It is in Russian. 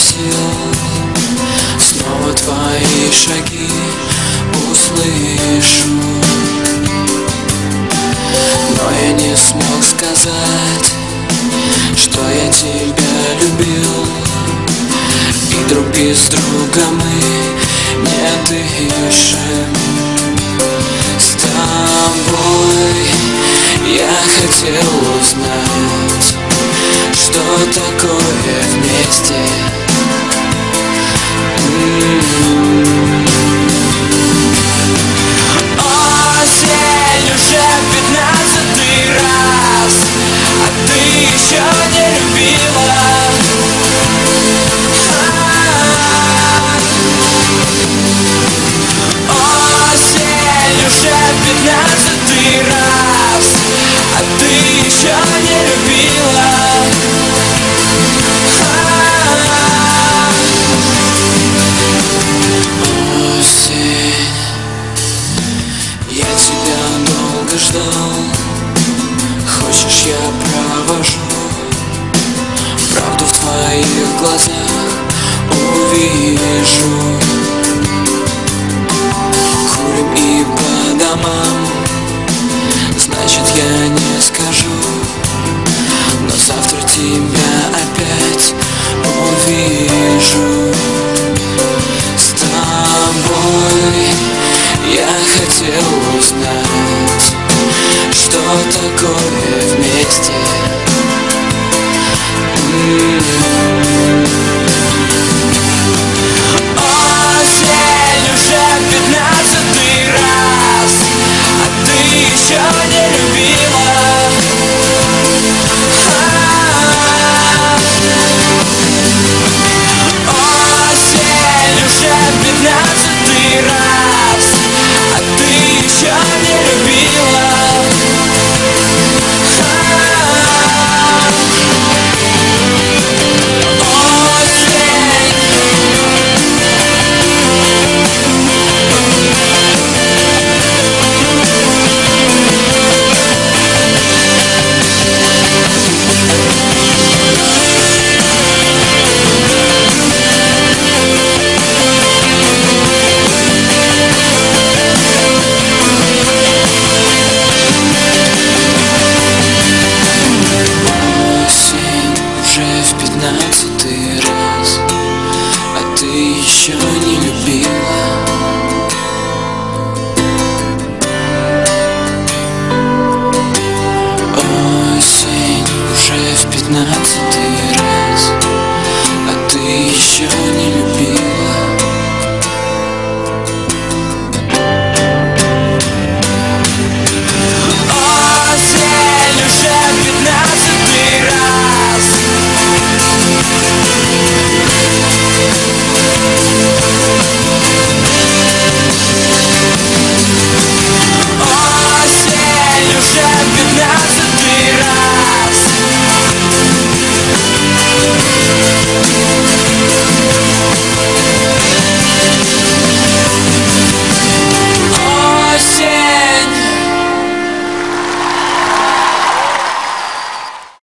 сил Снова твои шаги услышу. Но я не смог сказать, что я тебя любил. И друг без друга мы не дышим. С тобой твоих shine